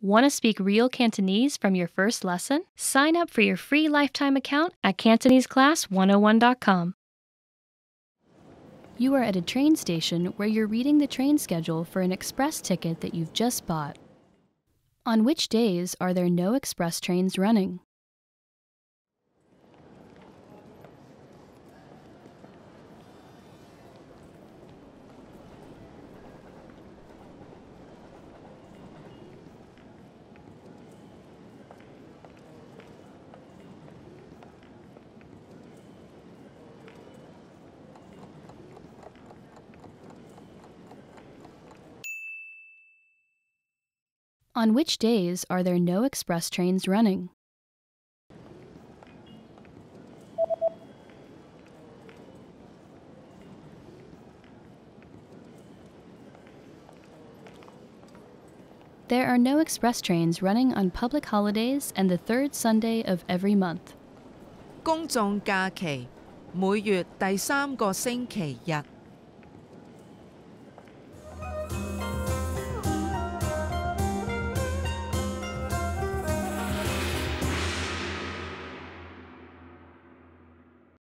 Want to speak real Cantonese from your first lesson? Sign up for your free lifetime account at CantoneseClass101.com. You are at a train station where you're reading the train schedule for an express ticket that you've just bought. On which days are there no express trains running? On which days are there no express trains running? There are no express trains running on public holidays and the third Sunday of every month. 公众假期每月第三个星期日。